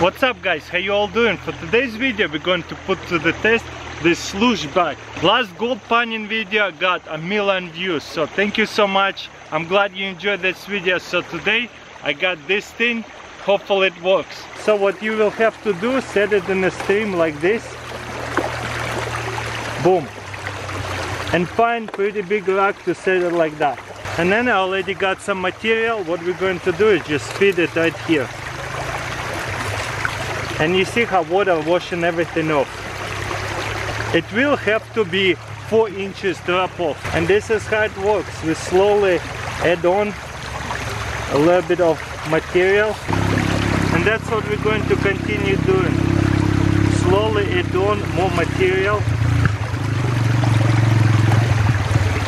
What's up guys, how you all doing? For today's video we're going to put to the test this sluice box. Last gold panning video got a million views, so thank you so much. I'm glad you enjoyed this video. So today I got this thing, hopefully it works. So what you will have to do, set it in a stream like this. Boom. And find pretty big rock to set it like that. And then I already got some material. What we're going to do is just feed it right here and you see how water washing everything off. It will have to be four inches drop off. And this is how it works. We slowly add on a little bit of material. And that's what we're going to continue doing. Slowly add on more material.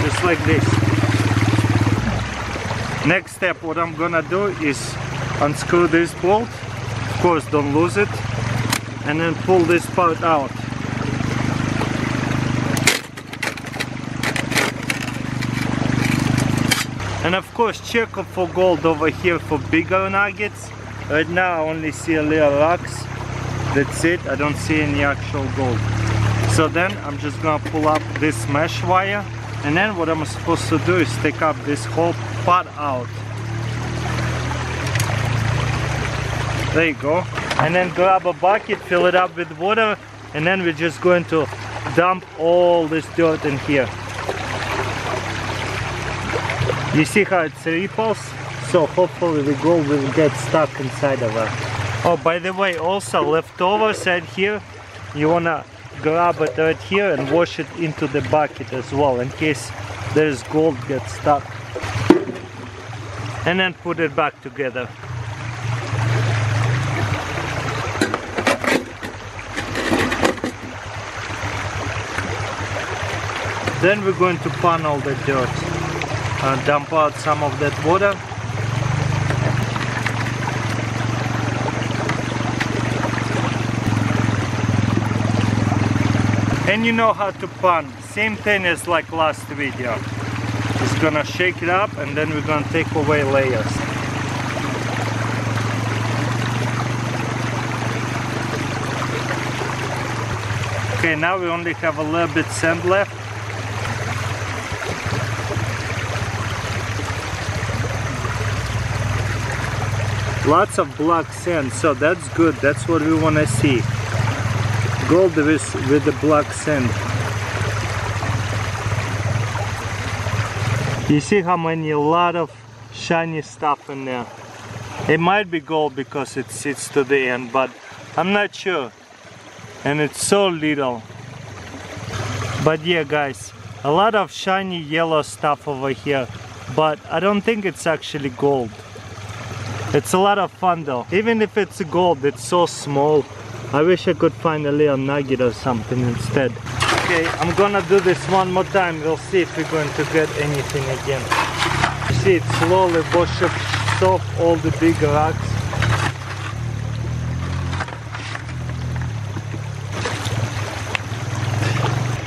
Just like this. Next step what I'm gonna do is unscrew this bolt course don't lose it. And then pull this part out. And of course check for gold over here for bigger nuggets. Right now I only see a little rocks. That's it. I don't see any actual gold. So then I'm just gonna pull up this mesh wire. And then what I'm supposed to do is take up this whole part out there you go. And then grab a bucket fill it up with water and then we're just going to dump all this dirt in here. You see how it's ripples? So hopefully the gold will get stuck inside of it oh by the way also leftovers right here you wanna grab it right here and wash it into the bucket as well in case there's gold get stuck. And then put it back together Then we're going to pan all the dirt and dump out some of that water. And you know how to pan, same thing as like last video. Just gonna shake it up and then we're gonna take away layers. Okay, now we only have a little bit sand left. Lots of black sand so that's good. That's what we want to see. Gold with, with the black sand. You see how many a lot of shiny stuff in there. It might be gold because it sits to the end but I'm not sure. And it's so little. But yeah guys a lot of shiny yellow stuff over here but I don't think it's actually gold it's a lot of fun though. Even if it's gold, it's so small. I wish I could find a little nugget or something instead. Okay, I'm gonna do this one more time. We'll see if we're going to get anything again. You see it slowly washes off all the big rocks.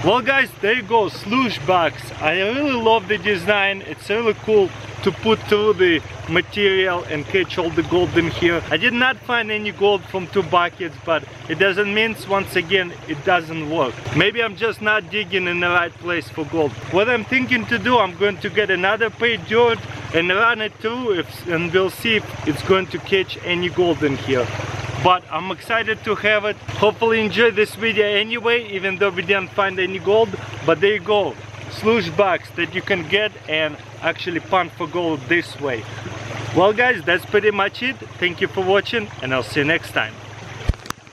Well guys, there you go, sluice box. I really love the design. It's really cool to put through the material and catch all the gold in here. I did not find any gold from two buckets, but it doesn't mean once again it doesn't work. Maybe I'm just not digging in the right place for gold. What I'm thinking to do, I'm going to get another pay dirt and run it through if, and we'll see if it's going to catch any gold in here but I'm excited to have it. Hopefully enjoy this video anyway, even though we didn't find any gold, but there you go sluice box that you can get and actually pan for gold this way. Well guys that's pretty much it. Thank you for watching and i'll see you next time